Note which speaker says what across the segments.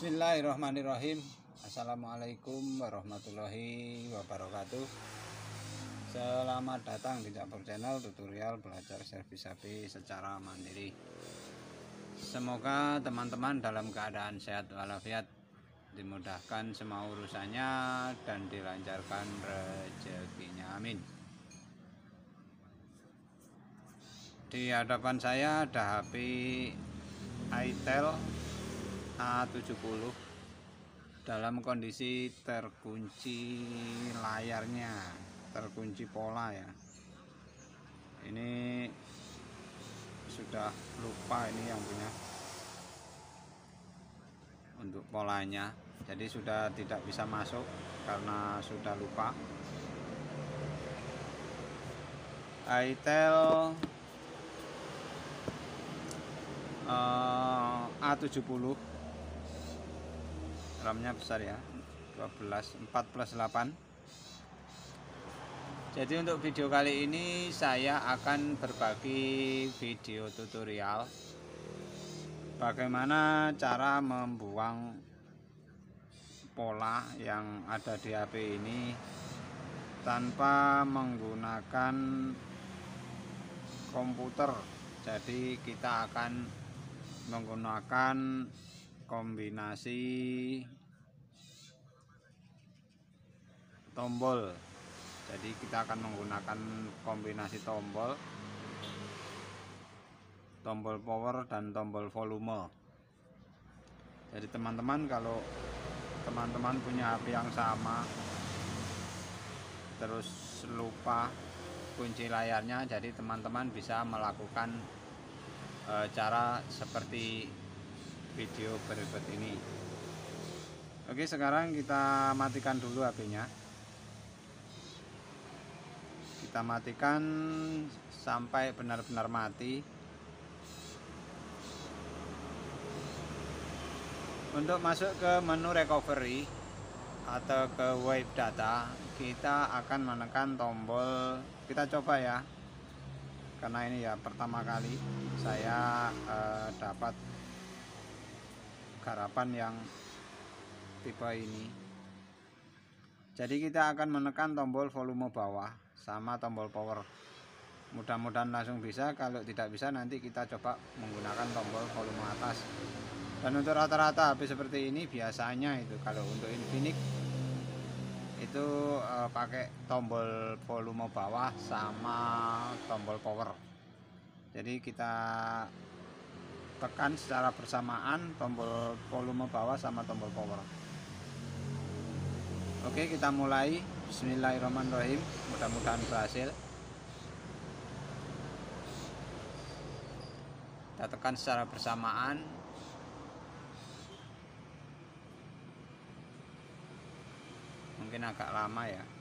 Speaker 1: Bismillahirrahmanirrahim. Assalamualaikum warahmatullahi wabarakatuh. Selamat datang di Capur Channel tutorial belajar servis HP secara mandiri. Semoga teman-teman dalam keadaan sehat walafiat Dimudahkan semua urusannya dan dilancarkan rezekinya. Amin. Di hadapan saya ada HP itel A70 dalam kondisi terkunci layarnya terkunci pola ya. Ini sudah lupa ini yang punya untuk polanya. Jadi sudah tidak bisa masuk karena sudah lupa. Itel uh, A70 RAM-nya besar ya. 12 4 plus 8 jadi untuk video kali ini saya akan berbagi video tutorial bagaimana cara membuang pola yang ada di HP ini tanpa menggunakan komputer. Jadi kita akan menggunakan kombinasi tombol. Jadi kita akan menggunakan kombinasi tombol tombol power dan tombol volume. Jadi teman-teman kalau teman-teman punya HP yang sama terus lupa kunci layarnya jadi teman-teman bisa melakukan e, cara seperti video berikut ini. Oke sekarang kita matikan dulu HP-nya kita matikan sampai benar-benar mati. Untuk masuk ke menu recovery atau ke wave data kita akan menekan tombol. Kita coba ya karena ini ya pertama kali saya eh, dapat garapan yang tipe ini. Jadi kita akan menekan tombol volume bawah sama tombol power. Mudah-mudahan langsung bisa. Kalau tidak bisa nanti kita coba menggunakan tombol volume atas. Dan untuk rata-rata HP seperti ini biasanya itu kalau untuk Infinix itu e, pakai tombol volume bawah sama tombol power. Jadi kita tekan secara bersamaan tombol volume bawah sama tombol power. Oke kita mulai. Bismillahirrahmanirrahim. Mudah-mudahan berhasil. Kita tekan secara bersamaan. Mungkin agak lama ya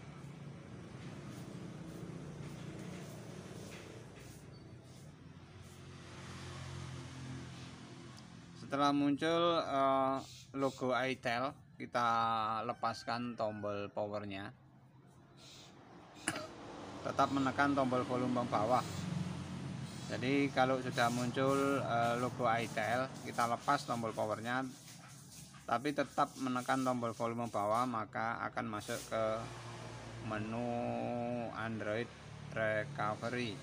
Speaker 1: setelah muncul uh, logo itel kita lepaskan tombol powernya. Tetap menekan tombol volume bawah. Jadi kalau sudah muncul uh, logo itel kita lepas tombol powernya. Tapi tetap menekan tombol volume bawah maka akan masuk ke menu Android recovery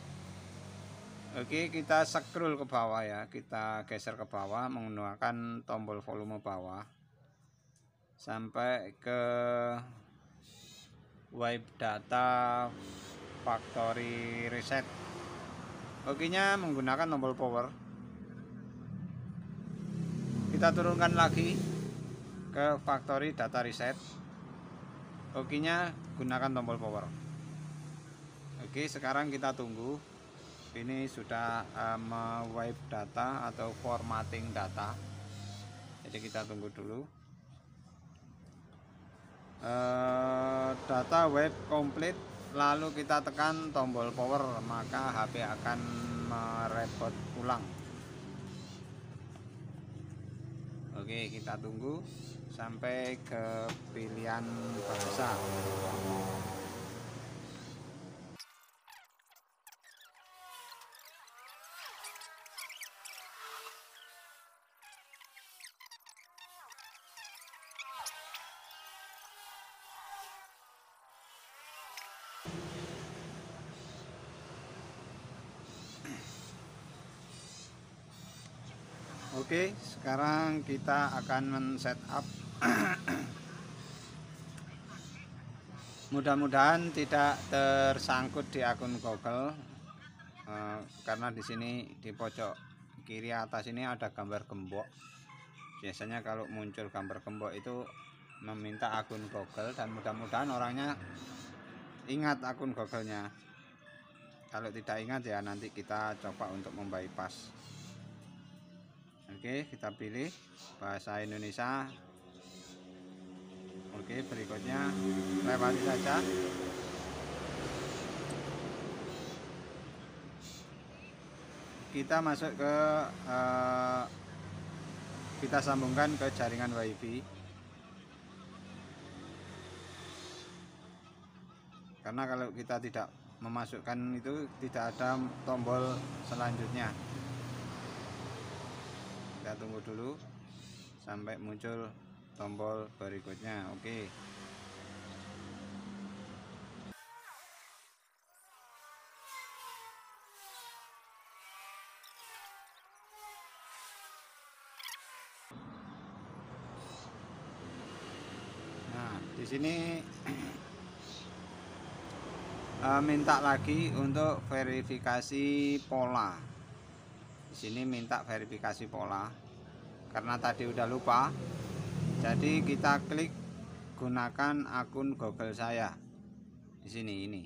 Speaker 1: Oke kita scroll ke bawah ya. Kita geser ke bawah menggunakan tombol volume bawah. Sampai ke wipe data factory reset. Oke nya menggunakan tombol power. Kita turunkan lagi ke factory data reset. Oke nya gunakan tombol power. Oke sekarang kita tunggu ini sudah um, wipe data atau formatting data. Jadi kita tunggu dulu. Uh, data web complete lalu kita tekan tombol power maka HP akan merepot ulang. Oke kita tunggu sampai ke pilihan bahasa Oke, sekarang kita akan men-setup Mudah-mudahan tidak tersangkut di akun Google eh, karena di sini di pojok kiri atas ini ada gambar gembok. Biasanya kalau muncul gambar gembok itu meminta akun Google dan mudah-mudahan orangnya ingat akun Google-nya. Kalau tidak ingat ya nanti kita coba untuk membypass. Oke, kita pilih bahasa Indonesia. Oke, berikutnya lewati saja. Kita masuk ke uh, kita sambungkan ke jaringan WiFi. Karena kalau kita tidak memasukkan itu tidak ada tombol selanjutnya kita tunggu dulu sampai muncul tombol berikutnya. Oke. Nah di sini uh, minta lagi untuk verifikasi pola sini minta verifikasi pola. Karena tadi udah lupa. Jadi kita klik gunakan akun Google saya. Di sini ini.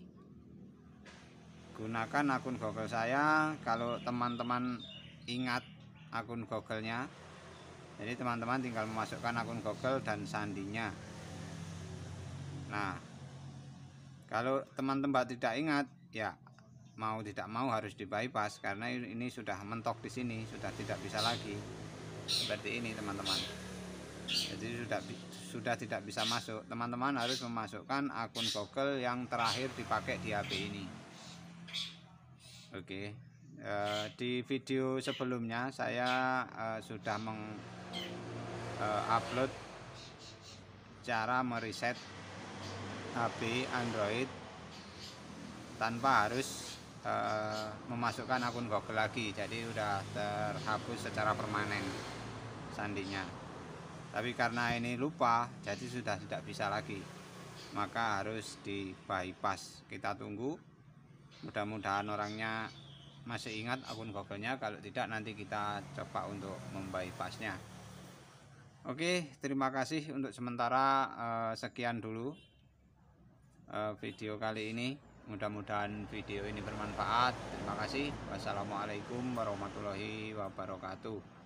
Speaker 1: Gunakan akun Google saya. Kalau teman-teman ingat akun Google-nya jadi teman-teman tinggal memasukkan akun Google dan sandinya. Nah kalau teman-teman tidak ingat ya mau tidak mau harus di bypass karena ini sudah mentok di sini sudah tidak bisa lagi. Seperti ini teman-teman. Jadi sudah sudah tidak bisa masuk. Teman-teman harus memasukkan akun Google yang terakhir dipakai di HP ini. Oke. E, di video sebelumnya saya e, sudah meng e, upload cara mereset HP Android tanpa harus uh, memasukkan akun Google lagi. Jadi udah terhapus secara permanen sandinya. Tapi karena ini lupa jadi sudah tidak bisa lagi. Maka harus di bypass. Kita tunggu. Mudah-mudahan orangnya masih ingat akun Google-nya. Kalau tidak nanti kita coba untuk membypassnya. Oke terima kasih untuk sementara. Uh, sekian dulu uh, video kali ini Mudah-mudahan video ini bermanfaat. Terima kasih. Wassalamualaikum warahmatullahi wabarakatuh.